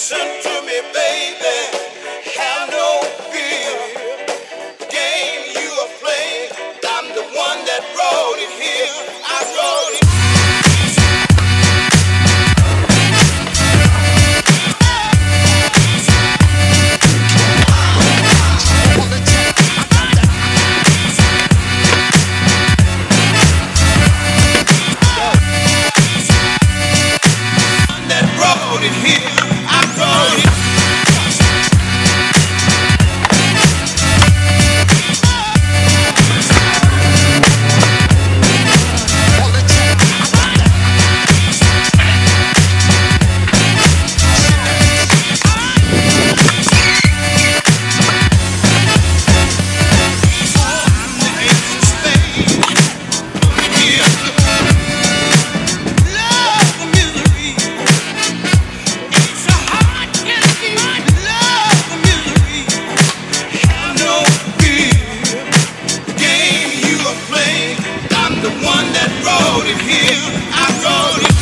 Listen to me, baby. that road in here, I rode it.